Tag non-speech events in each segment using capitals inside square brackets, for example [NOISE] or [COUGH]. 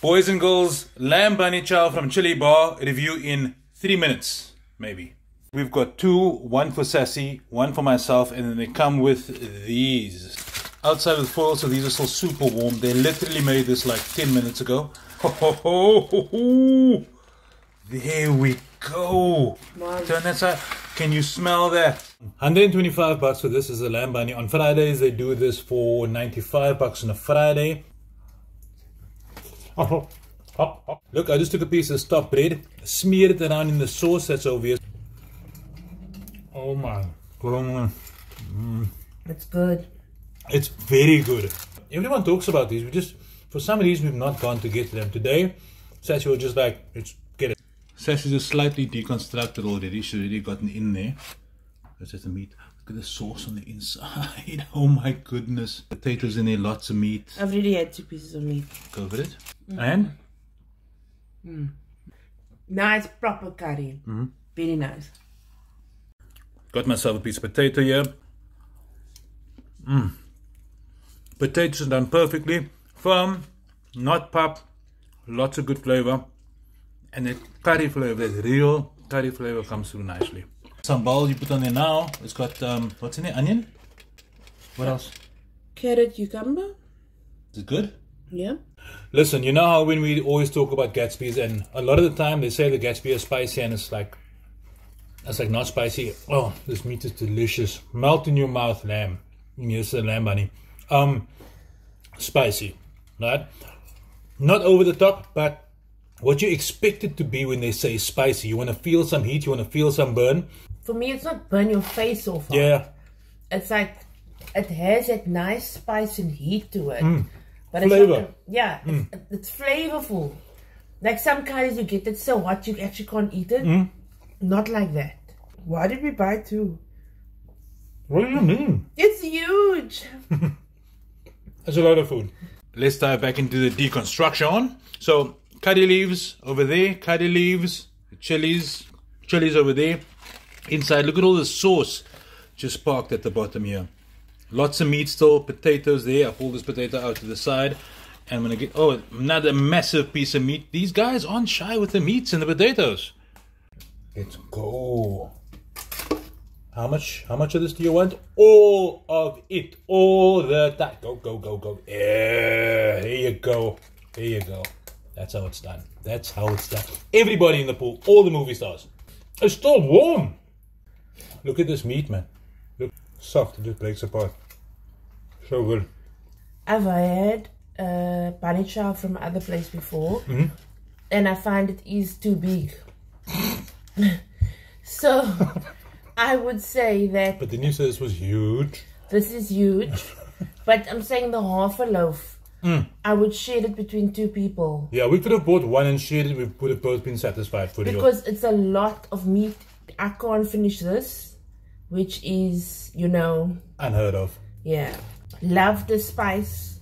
Boys and girls, lamb bunny chow from Chilli Bar review in three minutes, maybe. We've got two, one for Sassy, one for myself, and then they come with these. Outside with foil, so these are still super warm. They literally made this like 10 minutes ago. Ho, ho, ho, ho, ho. There we go. Nice. Turn that side. Can you smell that? 125 bucks for this is a lamb bunny. On Fridays they do this for 95 bucks on a Friday. [LAUGHS] Look, I just took a piece of stuffed bread, smeared it around in the sauce that's over here. Oh my god. Mm. It's good. It's very good. Everyone talks about these. We just, for some reason, we've not gone to get them. Today, Sassy was just like, let's get it. Sassy's just slightly deconstructed already. She's already gotten in there. That's just the meat. Look at the sauce on the inside. [LAUGHS] Oh my goodness. Potatoes in there, lots of meat. I've already had two pieces of meat. Covered it. Mm. And mm. Nice proper curry. Mm-hmm. Very nice. got myself a piece of potato here. Mmm. Potatoes are done perfectly. Firm, not pop, lots of good flavor. And the curry flavor, the real curry flavor comes through nicely. Some balls you put on there now. It's got, um, what's in it? Onion? What else? Carrot cucumber. Is it good? Yeah. Listen, you know how when we always talk about Gatsby's, and a lot of the time they say the Gatsby is spicy, and it's like, it's like not spicy. Oh, this meat is delicious. Melt in your mouth, lamb. Here's the lamb bunny. Um, spicy, right? Not over the top, but what you expect it to be when they say spicy. You want to feel some heat, you want to feel some burn. For me, it's not burn your face off. Yeah, It's like, it has that nice spice and heat to it. Mm. But it's Flavor. Not, yeah, it's, mm. it's flavorful. Like some curries, you get it so hot you actually can't eat it. Mm. Not like that. Why did we buy two? what do you mean? It's huge. That's a lot of food. Let's dive back into the deconstruction. So, curry leaves over there, curry leaves, chilies, chilies over there. Inside, look at all the sauce just parked at the bottom here. Lots of meat still, potatoes there. I pull this potato out to the side. And I'm gonna get, oh, another massive piece of meat. These guys aren't shy with the meats and the potatoes. Let's go. How much? How much of this do you want? All of it, all the time. Go, go, go, go. Yeah, here you go. Here you go. That's how it's done. That's how it's done. Everybody in the pool, all the movie stars. It's still warm. Look at this meat, man. Look, soft. It just breaks apart. So good. I've had uh, bunny chow from other place before, and I find it is too big. [LAUGHS] so [LAUGHS] I would say that But then you said this was huge. this is huge, [LAUGHS] but I'm saying the half a loaf. I would share it between two people Yeah, we could have bought one and shared it. We would have both been satisfied for because it's a lot of meat. I can't finish this, which is, you know, Unheard of. yeah. Love the spice.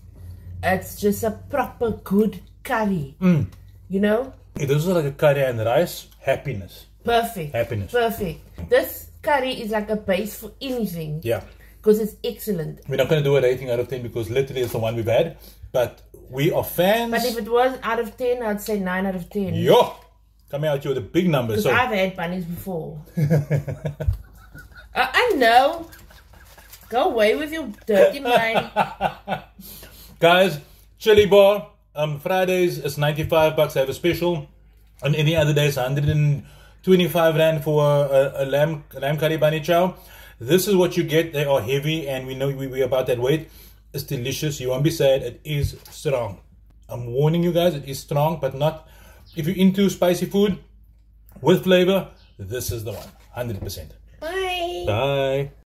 It's just a proper good curry. Mm. You know? This is like a curry and rice. Happiness. Perfect. Happiness. Perfect. This curry is like a base for anything Yeah. because it's excellent. We're not going to do a rating out of 10 because literally it's the one we've had. But we are fans. But if it was out of 10, I'd say 9 out of 10. Yo! Coming out here with a big number. Because So, I've had bunnies before. [LAUGHS] I, I know. Go away with your dirty [LAUGHS] mind. guys, Chilli Bar. Um, Fridays is 95 bucks. I have a special. On any other days, 125 rand for a, a, a lamb, lamb curry bunny chow. This is what you get. They are heavy, and we know we, we're about that weight. It's delicious. You won't be sad. It is strong. I'm warning you guys, it is strong, but not. If you're into spicy food with flavor, this is the one. 100%. Bye. Bye.